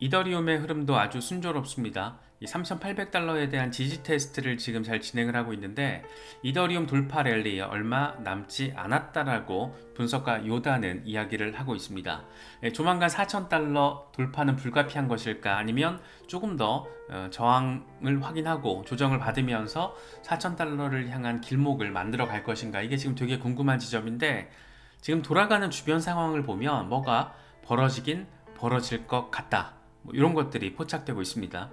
이더리움의 흐름도 아주 순조롭습니다. 이 3,800달러에 대한 지지 테스트를 지금 잘 진행을 하고 있는데 이더리움 돌파 랠리 얼마 남지 않았다라고 분석가 요다는 이야기를 하고 있습니다. 예, 조만간 4,000달러 돌파는 불가피한 것일까 아니면 조금 더 어, 저항을 확인하고 조정을 받으면서 4,000달러를 향한 길목을 만들어 갈 것인가 이게 지금 되게 궁금한 지점인데 지금 돌아가는 주변 상황을 보면 뭐가 벌어지긴 벌어질 것 같다. 뭐 이런 것들이 포착되고 있습니다.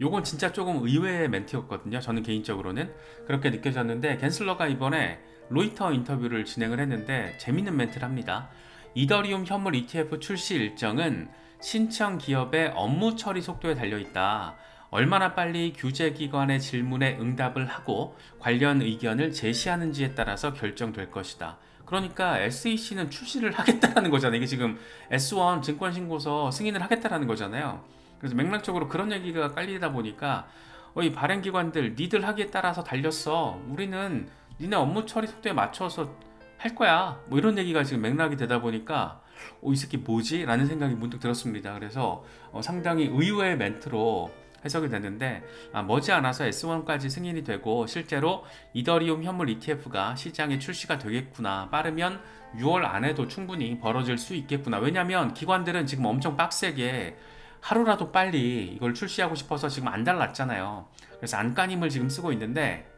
요건 진짜 조금 의외의 멘트였거든요. 저는 개인적으로는 그렇게 느껴졌는데 겐슬러가 이번에 로이터 인터뷰를 진행을 했는데 재밌는 멘트를 합니다. 이더리움 현물 ETF 출시 일정은 신청 기업의 업무 처리 속도에 달려 있다. 얼마나 빨리 규제기관의 질문에 응답을 하고 관련 의견을 제시하는지에 따라서 결정될 것이다. 그러니까 SEC는 출시를 하겠다라는 거잖아요. 이게 지금 S1 증권신고서 승인을 하겠다라는 거잖아요. 그래서 맥락적으로 그런 얘기가 깔리다 보니까 어, 이 발행 기관들 니들 하기에 따라서 달렸어. 우리는 니네 업무 처리 속도에 맞춰서 할 거야. 뭐 이런 얘기가 지금 맥락이 되다 보니까 어, 이 새끼 뭐지? 라는 생각이 문득 들었습니다. 그래서 어, 상당히 의외의 멘트로 해석이 됐는데 아, 머지않아서 S1까지 승인이 되고 실제로 이더리움 현물 ETF가 시장에 출시가 되겠구나. 빠르면 6월 안에도 충분히 벌어질 수 있겠구나. 왜냐하면 기관들은 지금 엄청 빡세게 하루라도 빨리 이걸 출시하고 싶어서 지금 안 달랐잖아요. 그래서 안간힘을 지금 쓰고 있는데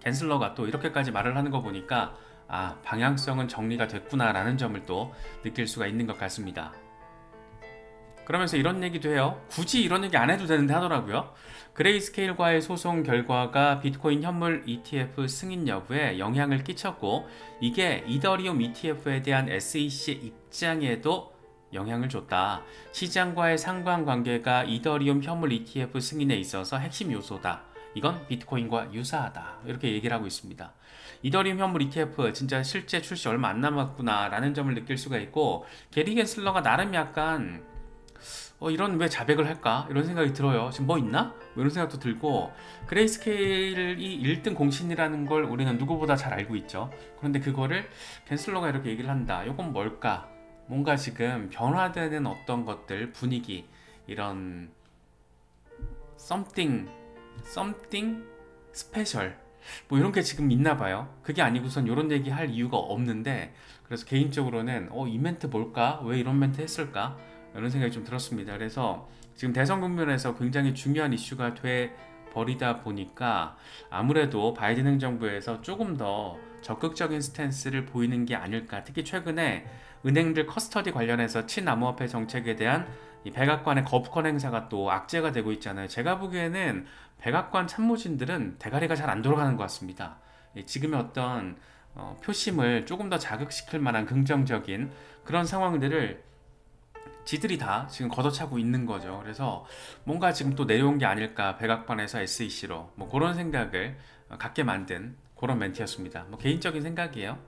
겐슬러가 또 이렇게까지 말을 하는 거 보니까 아 방향성은 정리가 됐구나 라는 점을 또 느낄 수가 있는 것 같습니다 그러면서 이런 얘기도 해요. 굳이 이런 얘기 안 해도 되는데 하더라고요. 그레이스케일과의 소송 결과가 비트코인 현물 ETF 승인 여부에 영향을 끼쳤고 이게 이더리움 ETF에 대한 SEC의 입장에도 영향을 줬다. 시장과의 상관관계가 이더리움 현물 ETF 승인에 있어서 핵심 요소다. 이건 비트코인과 유사하다. 이렇게 얘기를 하고 있습니다. 이더리움 현물 ETF 진짜 실제 출시 얼마 안 남았구나 라는 점을 느낄 수가 있고 게리 겐슬러가 나름 약간 어, 이런 왜 자백을 할까? 이런 생각이 들어요. 지금 뭐 있나? 뭐 이런 생각도 들고 그레이스케일이 1등 공신이라는 걸 우리는 누구보다 잘 알고 있죠. 그런데 그거를 캔슬러가 이렇게 얘기를 한다. 이건 뭘까? 뭔가 지금 변화되는 어떤 것들, 분위기, 이런 something, something special 뭐 이런 게 지금 있나 봐요. 그게 아니고선 이런 얘기 할 이유가 없는데 그래서 개인적으로는 어, 이 멘트 뭘까? 왜 이런 멘트 했을까? 이런 생각이 좀 들었습니다. 그래서 지금 대선 국면에서 굉장히 중요한 이슈가 돼 버리다 보니까 아무래도 바이든 행정부에서 조금 더 적극적인 stance를 보이는 게 아닐까. 특히 최근에 은행들 custody 관련해서 친암호화폐 정책에 대한 이 백악관의 거부권 행사가 또 악재가 되고 있잖아요. 제가 보기에는 백악관 참모진들은 대가리가 잘 안 돌아가는 것 같습니다. 지금의 어떤 어, 표심을 조금 더 자극시킬 만한 긍정적인 그런 상황들을 지들이 다 지금 걷어차고 있는 거죠. 그래서 뭔가 지금 또 내려온 게 아닐까 백악관에서 SEC로 뭐 그런 생각을 갖게 만든 그런 멘트였습니다. 뭐 개인적인 생각이에요.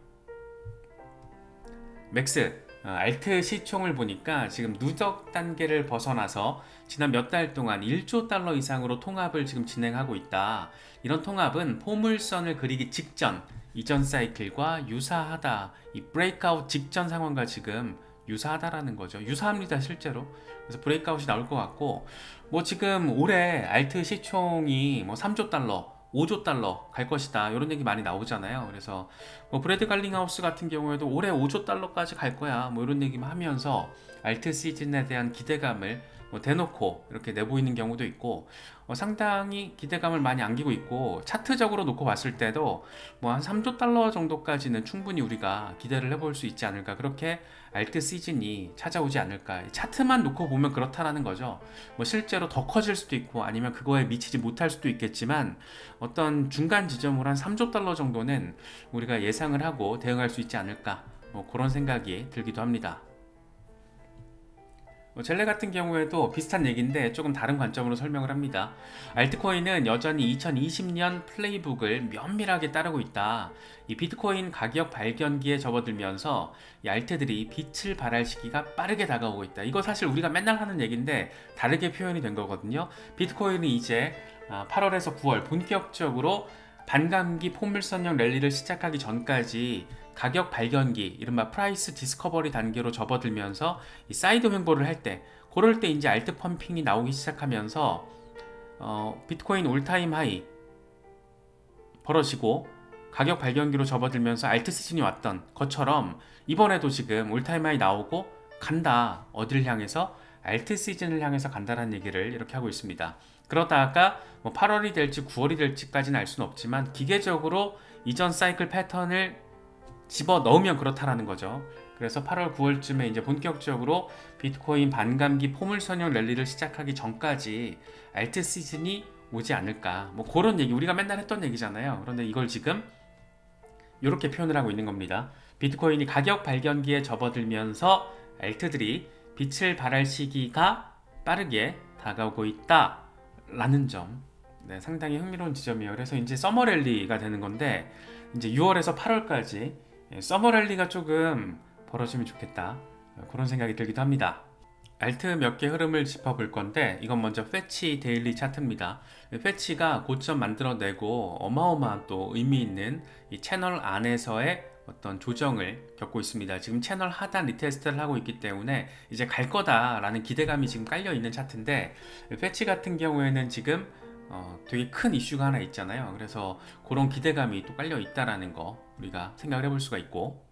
맥스 어, alt 시총을 보니까 지금 누적 단계를 벗어나서 지난 몇 달 동안 1조 달러 이상으로 통합을 지금 진행하고 있다. 이런 통합은 포물선을 그리기 직전 이전 사이클과 유사하다. 이 breakout 직전 상황과 지금 유사하다라는 거죠. 유사합니다, 실제로. 그래서 breakout이 나올 것 같고, 뭐 지금 올해 alt 시총이 뭐 3조 달러, 5조 달러 갈 것이다. 이런 얘기 많이 나오잖아요. 그래서 뭐 브래드 갈링하우스 같은 경우에도 올해 5조 달러까지 갈 거야. 뭐 이런 얘기만 하면서 alt 시즌에 대한 기대감을 뭐 대놓고 이렇게 내보이는 경우도 있고 어, 상당히 기대감을 많이 안기고 있고 차트적으로 놓고 봤을 때도 뭐 한 3조 달러 정도까지는 충분히 우리가 기대를 해볼 수 있지 않을까. 그렇게 알트 시즌이 찾아오지 않을까. 차트만 놓고 보면 그렇다라는 거죠. 뭐 실제로 더 커질 수도 있고 아니면 그거에 미치지 못할 수도 있겠지만 어떤 중간 지점으로 한 3조 달러 정도는 우리가 예상을 하고 대응할 수 있지 않을까. 뭐 그런 생각이 들기도 합니다. 뭐 젤레 같은 경우에도 비슷한 얘기인데 조금 다른 관점으로 설명을 합니다. 알트코인은 여전히 2020년 플레이북을 면밀하게 따르고 있다. 이 비트코인 가격 발견기에 접어들면서 이 알트들이 빛을 발할 시기가 빠르게 다가오고 있다. 이거 사실 우리가 맨날 하는 얘기인데 다르게 표현이 된 거거든요. 비트코인이 이제 8월에서 아, 9월 본격적으로 반감기 포물선형 랠리를 시작하기 전까지 가격 발견기, 이른바 price discovery 단계로 접어들면서 이 사이드 횡보를 할 때, 그럴 때 이제 alt pumping이 나오기 시작하면서 어, 비트코인 all-time high 벌어지고 가격 발견기로 접어들면서 alt 시즌이 왔던 것처럼 이번에도 지금 all-time high 나오고 간다 어디를 향해서 alt 시즌을 향해서 간다라는 얘기를 이렇게 하고 있습니다. 그러다가 뭐 8월이 될지 9월이 될지까지는 알 수는 없지만 기계적으로 이전 사이클 패턴을 집어 넣으면 그렇다라는 거죠. 그래서 8월 9월쯤에 이제 본격적으로 비트코인 반감기 포물선형 랠리를 시작하기 전까지 알트 시즌이 오지 않을까. 뭐 그런 얘기 우리가 맨날 했던 얘기잖아요. 그런데 이걸 지금 이렇게 표현을 하고 있는 겁니다. 비트코인이 가격 발견기에 접어들면서 알트들이 빛을 발할 시기가 빠르게 다가오고 있다 라는 점 네, 상당히 흥미로운 지점이에요. 그래서 이제 summer 랠리가 되는 건데 이제 6월에서 8월까지 예, summer 랠리가 조금 벌어지면 좋겠다 그런 생각이 들기도 합니다. alt 몇 개 흐름을 짚어볼 건데 이건 먼저 페치 daily 차트입니다. 페치가 고점 만들어내고 어마어마한 또 의미 있는 이 채널 안에서의 어떤 조정을 겪고 있습니다. 지금 채널 하단 retest를 하고 있기 때문에 이제 갈 거다 라는 기대감이 지금 깔려 있는 차트인데 Fetch 같은 경우에는 지금 어, 되게 큰 이슈가 하나 있잖아요. 그래서 그런 기대감이 또 깔려 있다라는 거 우리가 생각을 해볼 수가 있고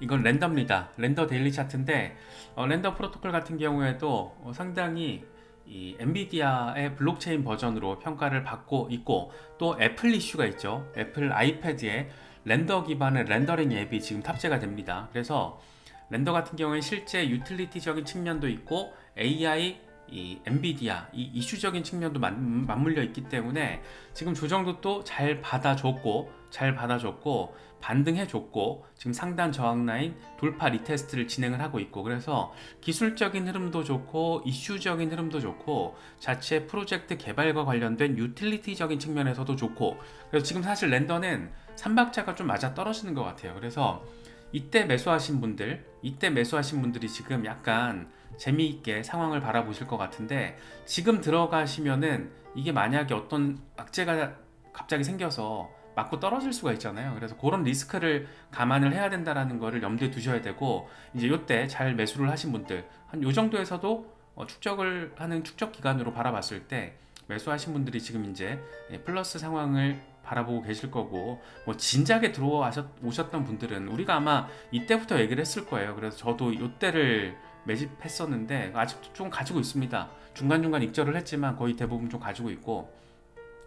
이건 Render입니다. Render daily 차트인데 어, Render 프로토콜 같은 경우에도 어, 상당히 이 엔비디아의 블록체인 버전으로 평가를 받고 있고 또 애플 이슈가 있죠. 애플 아이패드에 Render 기반의 rendering 앱이 지금 탑재가 됩니다. 그래서 Render 같은 경우에 실제 유틸리티적인 측면도 있고 AI 이 엔비디아 이 이슈적인 측면도 맞물려 있기 때문에 지금 조정도 또 잘 받아줬고 잘 받아줬고 반등해줬고 지금 상단 저항 라인 돌파 retest를 진행을 하고 있고 그래서 기술적인 흐름도 좋고 이슈적인 흐름도 좋고 자체 프로젝트 개발과 관련된 유틸리티적인 측면에서도 좋고 그래서 지금 사실 Render는 3박자가 좀 맞아 떨어지는 것 같아요. 그래서 이때 매수하신 분들 이때 매수하신 분들이 지금 약간 재미있게 상황을 바라보실 것 같은데 지금 들어가시면은 이게 만약에 어떤 악재가 갑자기 생겨서 맞고 떨어질 수가 있잖아요. 그래서 그런 리스크를 감안을 해야 된다라는 거를 염두에 두셔야 되고 이제 요때 잘 매수를 하신 분들 한 요 정도에서도 어, 축적을 하는 축적 기간으로 바라봤을 때 매수하신 분들이 지금 이제 예, 플러스 상황을 바라보고 계실 거고 뭐 진작에 들어오셨던 분들은 우리가 아마 이때부터 얘기를 했을 거예요. 그래서 저도 요때를 매집했었는데 아직도 좀 가지고 있습니다. 중간중간 익절을 했지만 거의 대부분 좀 가지고 있고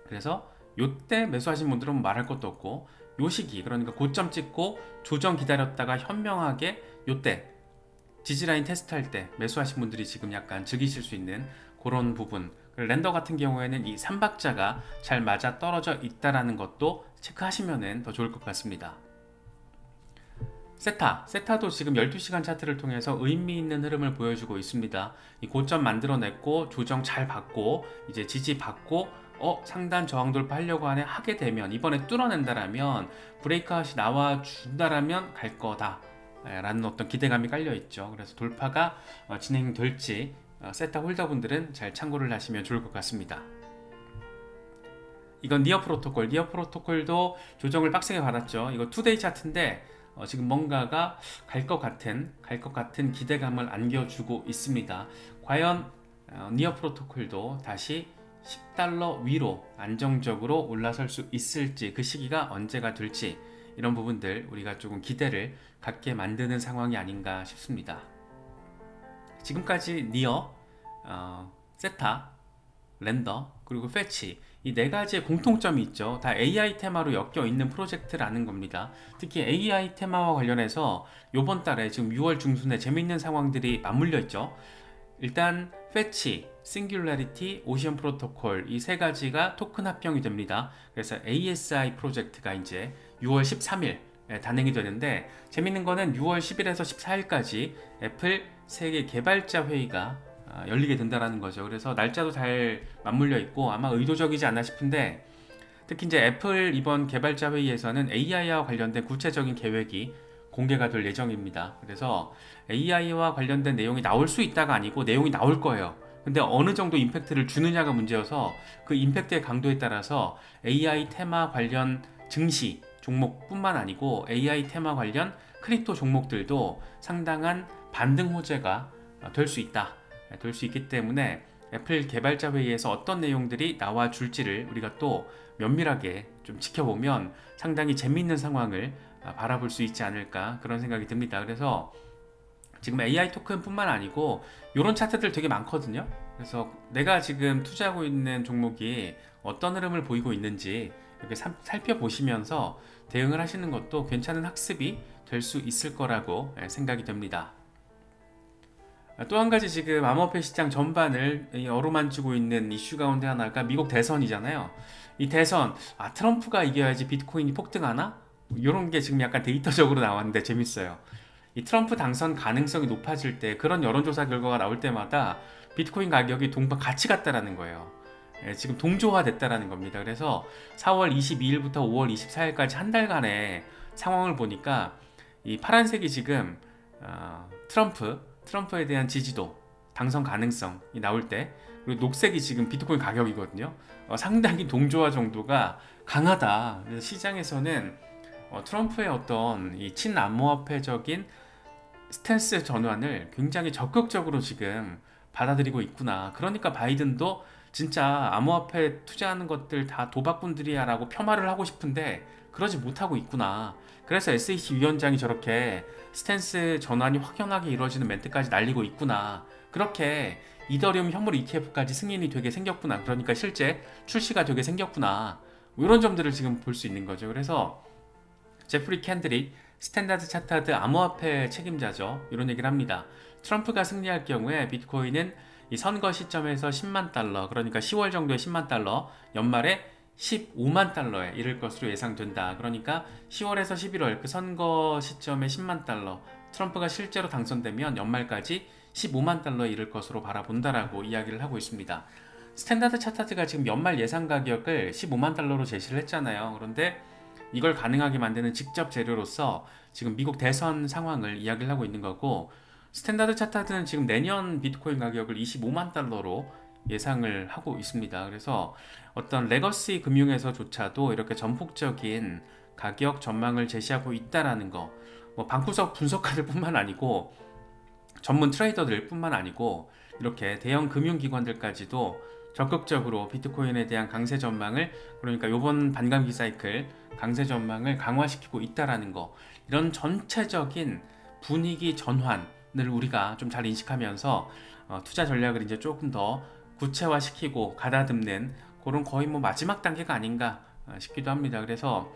그래서 요때 매수하신 분들은 말할 것도 없고 요 시기 그러니까 고점 찍고 조정 기다렸다가 현명하게 요때 지지라인 테스트 할 때 매수하신 분들이 지금 약간 즐기실 수 있는 그런 부분 랜더 같은 경우에는 이 3박자가 잘 맞아 떨어져 있다라는 것도 체크하시면 더 좋을 것 같습니다. 세타, 세타도 지금 12시간 차트를 통해서 의미 있는 흐름을 보여주고 있습니다. 이 고점 만들어냈고 조정 잘 받고 이제 지지 받고 어 상단 저항 돌파하려고 하네 하게 되면 이번에 뚫어낸다라면 브레이크아웃이 나와 준다라면 갈 거다. 라는 어떤 기대감이 깔려 있죠. 그래서 돌파가 어, 진행될지 어, Theta holder분들은 잘 참고를 하시면 좋을 것 같습니다. 이건 니어 프로토콜, 니어 프로토콜도 조정을 빡세게 받았죠. 이거 two day 차트인데 어, 지금 뭔가가 갈 것 같은 갈 것 같은 기대감을 안겨주고 있습니다. 과연 어, NEAR 프로토콜도 다시 10달러 위로 안정적으로 올라설 수 있을지 그 시기가 언제가 될지 이런 부분들 우리가 조금 기대를 갖게 만드는 상황이 아닌가 싶습니다. 지금까지 NEAR, 어, Theta, Render 그리고 Fetch 이 네 가지의 공통점이 있죠. 다 AI 테마로 엮여 있는 프로젝트라는 겁니다. 특히 AI 테마와 관련해서 이번 달에 지금 6월 중순에 재밌는 상황들이 맞물려 있죠. 일단 Fetch, Singularity, Ocean 프로토콜 이 세 가지가 토큰 합병이 됩니다. 그래서 ASI 프로젝트가 이제 6월 13일 단행이 되는데 재밌는 거는 6월 10일에서 14일까지 애플 세계 개발자 회의가 아, 열리게 된다라는 거죠. 그래서 날짜도 잘 맞물려 있고 아마 의도적이지 않나 싶은데 특히 이제 애플 이번 개발자 회의에서는 AI와 관련된 구체적인 계획이 공개가 될 예정입니다. 그래서 AI와 관련된 내용이 나올 수 있다가 아니고 내용이 나올 거예요. 근데 어느 정도 임팩트를 주느냐가 문제여서 그 임팩트의 강도에 따라서 AI 테마 관련 증시 종목뿐만 아니고 AI 테마 관련 crypto 종목들도 상당한 반등 호재가 될 수 있다. 될 수 있기 때문에 애플 개발자 회의에서 어떤 내용들이 나와 줄지를 우리가 또 면밀하게 좀 지켜보면 상당히 재미있는 상황을 바라볼 수 있지 않을까 그런 생각이 듭니다. 그래서 지금 AI 토큰뿐만 아니고 이런 차트들 되게 많거든요. 그래서 내가 지금 투자하고 있는 종목이 어떤 흐름을 보이고 있는지 이렇게 살펴보시면서 대응을 하시는 것도 괜찮은 학습이 될 수 있을 거라고 예, 생각이 됩니다. 또 한 가지 지금 암호화폐 시장 전반을 어루만지고 있는 이슈 가운데 하나가 미국 대선이잖아요. 이 대선, 아, 트럼프가 이겨야지 비트코인이 폭등하나? 이런 게 지금 약간 데이터적으로 나왔는데 재밌어요. 이 트럼프 당선 가능성이 높아질 때 그런 여론조사 결과가 나올 때마다 비트코인 가격이 동반 같이 갔다라는 거예요. 예, 지금 동조화 됐다라는 겁니다. 그래서 4월 22일부터 5월 24일까지 한 달간의 상황을 보니까 이 파란색이 지금 어, 트럼프, 트럼프에 대한 지지도, 당선 가능성이 나올 때 그리고 녹색이 지금 비트코인 가격이거든요. 어, 상당히 동조화 정도가 강하다. 그래서 시장에서는 어, 트럼프의 어떤 이 친암호화폐적인 stance 전환을 굉장히 적극적으로 지금 받아들이고 있구나. 그러니까 바이든도 진짜 암호화폐 투자하는 것들 다 도박꾼들이야 라고 폄하를 하고 싶은데 그러지 못하고 있구나. 그래서 SEC 위원장이 저렇게 stance 전환이 확연하게 이루어지는 멘트까지 날리고 있구나. 그렇게 이더리움 현물 ETF까지 승인이 되게 생겼구나. 그러니까 실제 출시가 되게 생겼구나. 뭐 이런 점들을 지금 볼 수 있는 거죠. 그래서 제프리 캔드릭 Standard Chartered 암호화폐 책임자죠. 이런 얘기를 합니다. 트럼프가 승리할 경우에 비트코인은 이 선거 시점에서 10만 달러, 그러니까 10월 정도에 10만 달러, 연말에 15만 달러에 이를 것으로 예상된다. 그러니까 10월에서 11월 그 선거 시점에 10만 달러, 트럼프가 실제로 당선되면 연말까지 15만 달러에 이를 것으로 바라본다라고 이야기를 하고 있습니다. 스탠다드 차타드가 지금 연말 예상 가격을 15만 달러로 제시를 했잖아요. 그런데 이걸 가능하게 만드는 직접 재료로서 지금 미국 대선 상황을 이야기를 하고 있는 거고 스탠다드 차타드는 지금 내년 비트코인 가격을 25만 달러로 예상을 하고 있습니다. 그래서 어떤 legacy 금융에서조차도 이렇게 전폭적인 가격 전망을 제시하고 있다라는 거, 뭐 방구석 분석가들뿐만 아니고 전문 트레이더들뿐만 아니고 이렇게 대형 금융기관들까지도 적극적으로 비트코인에 대한 강세 전망을 그러니까 이번 반감기 사이클 강세 전망을 강화시키고 있다라는 거 이런 전체적인 분위기 전환을 우리가 좀 잘 인식하면서 어, 투자 전략을 이제 조금 더 구체화시키고 가다듬는 그런 거의 뭐 마지막 단계가 아닌가 어, 싶기도 합니다. 그래서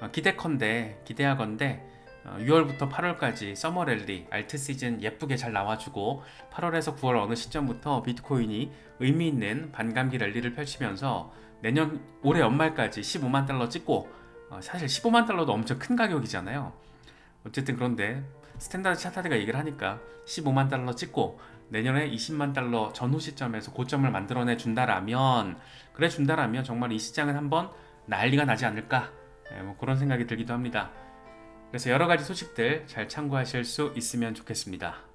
어, 기대컨대 기대하건대 6월부터 어, 8월까지 summer rally alt season 예쁘게 잘 나와주고 8월에서 9월 어느 시점부터 비트코인이 의미 있는 반감기 rally를 펼치면서 내년 올해 연말까지 15만 달러 찍고 사실 15만 달러도 엄청 큰 가격이잖아요. 어쨌든 그런데 스탠다드 차타드가 얘기를 하니까 15만 달러 찍고 내년에 20만 달러 전후 시점에서 고점을 만들어내 준다라면 그래 준다라면 정말 이 시장은 한번 난리가 나지 않을까 네, 뭐 그런 생각이 들기도 합니다. 그래서 여러 가지 소식들 잘 참고하실 수 있으면 좋겠습니다.